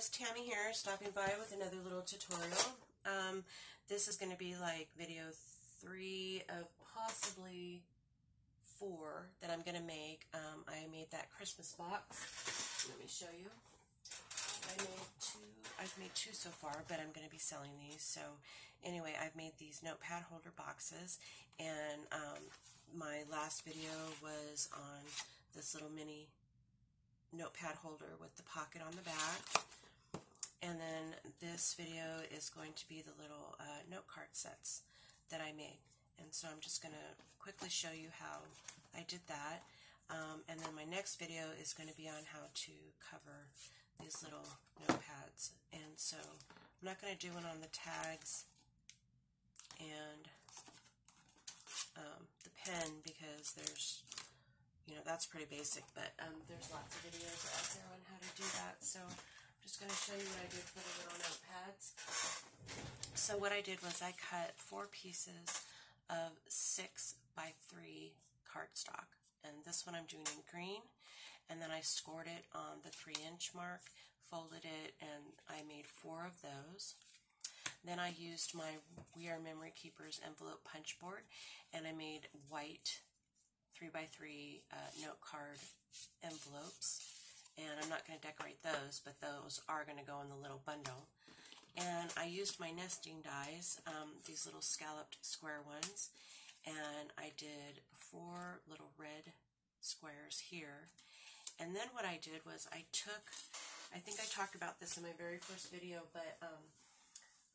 guys, Tammy here, stopping by with another little tutorial. Um, this is going to be like video three of possibly four that I'm going to make. Um, I made that Christmas box. Let me show you. I made two, I've made two so far, but I'm going to be selling these. So anyway, I've made these notepad holder boxes, and um, my last video was on this little mini notepad holder with the pocket on the back. And then this video is going to be the little uh, note card sets that I made. And so I'm just going to quickly show you how I did that. Um, and then my next video is going to be on how to cover these little notepads. And so I'm not going to do one on the tags and um, the pen because there's you know, that's pretty basic, but um, there's lots of videos out there on how to do that. So going to show you what I did for the little notepads. So what I did was I cut four pieces of six by three cardstock. And this one I'm doing in green. And then I scored it on the three inch mark, folded it, and I made four of those. Then I used my We Are Memory Keepers envelope punch board and I made white 3 by 3 uh, note card envelopes. And I'm not going to decorate those, but those are going to go in the little bundle. And I used my nesting dies, um, these little scalloped square ones, and I did four little red squares here. And then what I did was I took, I think I talked about this in my very first video, but um,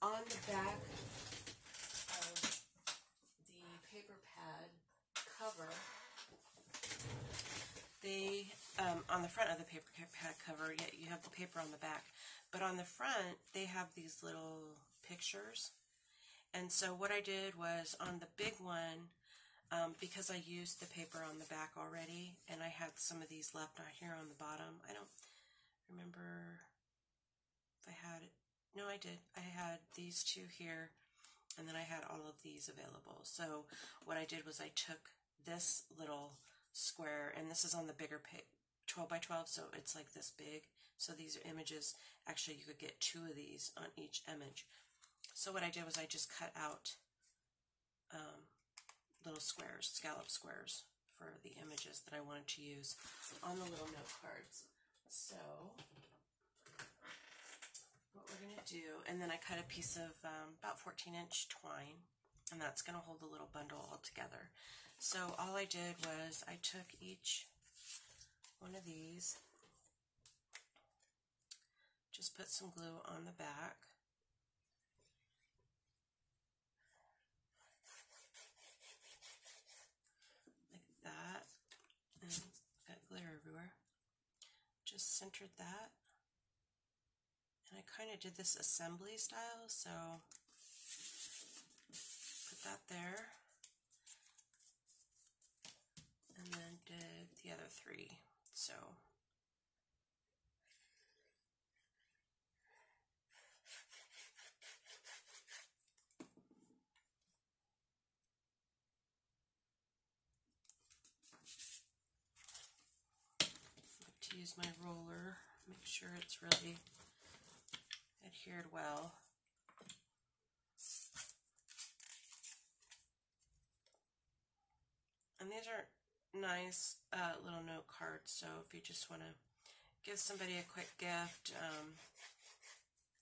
on the back of the paper pad cover, they, um, on the front of the paper pad cover, yeah, you have the paper on the back, but on the front, they have these little pictures. And so what I did was on the big one, um, because I used the paper on the back already, and I had some of these left out here on the bottom. I don't remember if I had it. No, I did. I had these two here, and then I had all of these available. So what I did was I took this little square, and this is on the bigger 12 by 12, so it's like this big. So these are images. Actually, you could get two of these on each image. So what I did was I just cut out um, little squares, scallop squares, for the images that I wanted to use on the little note cards. So what we're going to do, and then I cut a piece of um, about 14 inch twine and that's going to hold the little bundle all together. So all I did was I took each one of these, just put some glue on the back, like that, and got glitter everywhere. Just centered that, and I kind of did this assembly style, so put that there. And then did the other three. So to use my roller, make sure it's really adhered well. And these are nice uh, little note cards, so if you just want to give somebody a quick gift, um,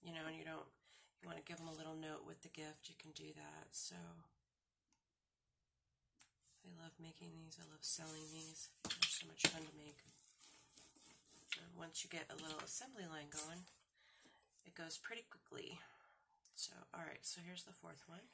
you know, and you don't, you want to give them a little note with the gift, you can do that. So I love making these. I love selling these. They're so much fun to make. And once you get a little assembly line going, it goes pretty quickly. So, all right, so here's the fourth one.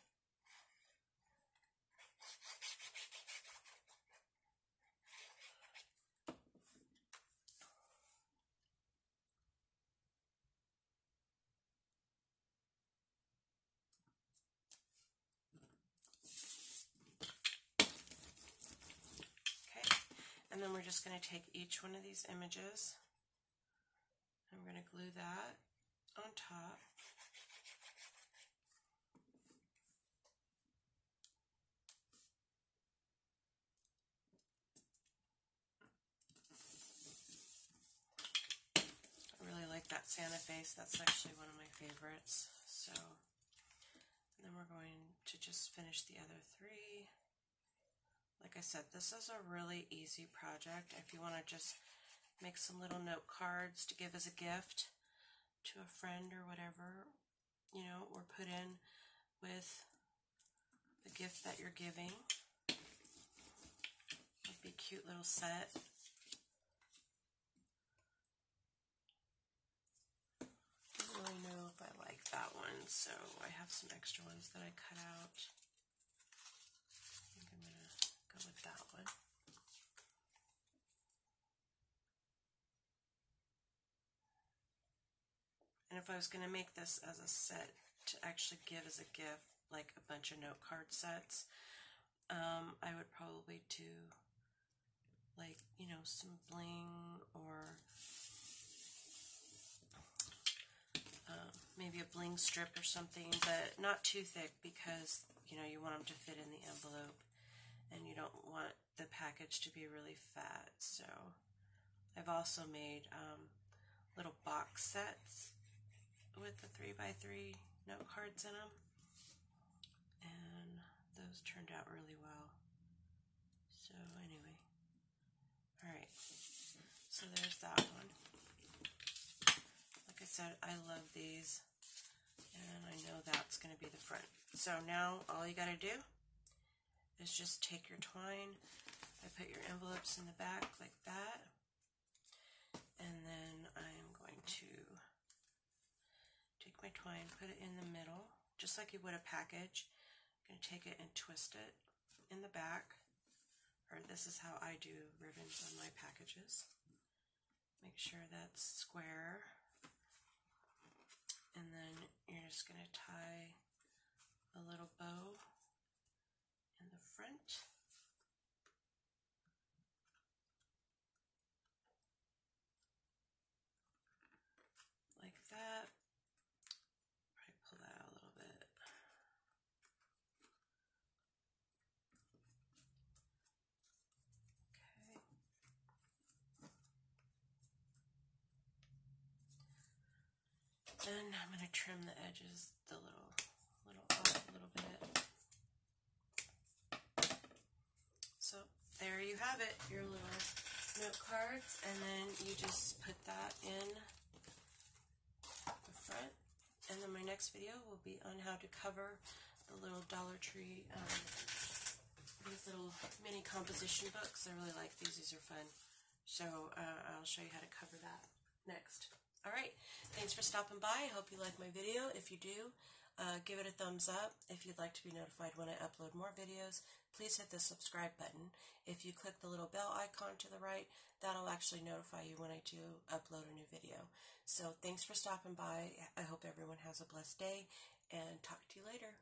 And then we're just going to take each one of these images. I'm going to glue that on top. I really like that Santa face. That's actually one of my favorites. So then we're going to just finish the other three. Like I said, this is a really easy project. If you want to just make some little note cards to give as a gift to a friend or whatever, you know, or put in with the gift that you're giving. Would be a cute little set. I don't really know if I like that one, so I have some extra ones that I cut out. I think I'm going that one. And if I was going to make this as a set to actually give as a gift, like a bunch of note card sets, um, I would probably do like, you know, some bling or um, maybe a bling strip or something, but not too thick because, you know, you want them to fit in the envelope and you don't want the package to be really fat. So I've also made um, little box sets with the 3x3 note cards in them. And those turned out really well. So anyway, all right. So there's that one. Like I said, I love these. And I know that's going to be the front. So now all you got to do is just take your twine. I put your envelopes in the back like that. And then I'm going to take my twine, put it in the middle, just like you would a package. I'm going to take it and twist it in the back. Or this is how I do ribbons on my packages. Make sure that's square. And then you're just going to tie a little bow the. Like that. Probably pull that out a little bit. Okay. Then I'm going to trim the edges the little off a little bit. So there you have it, your little note cards, and then you just put that in the front. And then my next video will be on how to cover the little Dollar Tree, um, these little mini composition books. I really like these, these are fun. So uh, I'll show you how to cover that next. All right, thanks for stopping by. I hope you like my video. If you do, uh, give it a thumbs up. If you'd like to be notified when I upload more videos, please hit the subscribe button. If you click the little bell icon to the right, that'll actually notify you when I do upload a new video. So thanks for stopping by. I hope everyone has a blessed day and talk to you later.